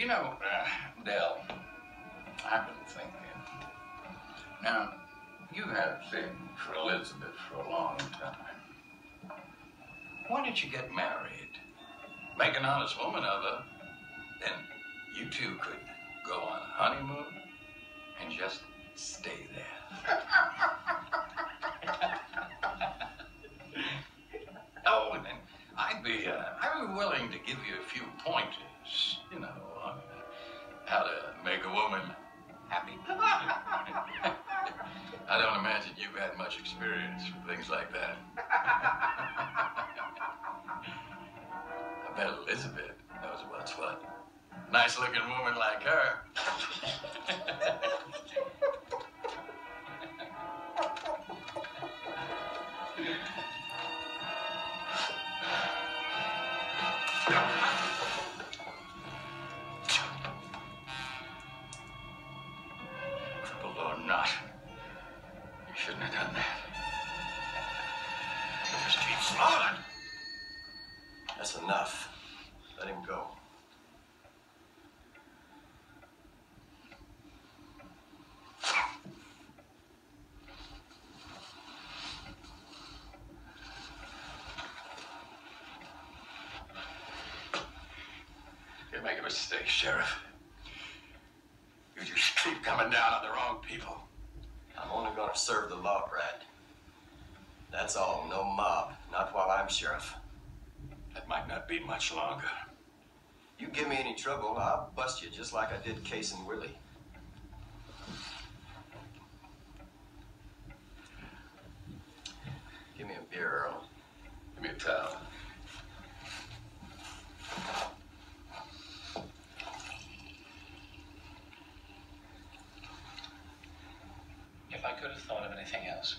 You know, uh, Dell, I've been thinking. Now, you have been for Elizabeth for a long time. Why did you get married? Make an honest woman of her. Then you two could go on a honeymoon and just stay there. oh, and Uh, be willing to give you a few pointers, you know, on how to make a woman happy. I don't imagine you've had much experience with things like that. I bet Elizabeth knows what's what. Nice looking woman like her. Or not, you shouldn't have done that. That's enough. Let him go. Mistake, Sheriff. You just keep coming down on the wrong people. I'm only gonna serve the law, Brad. That's all. No mob. Not while I'm sheriff. That might not be much longer. You give me any trouble, I'll bust you just like I did Case and Willie. Give me a beer, Earl. Give me a towel. I could have thought of anything else,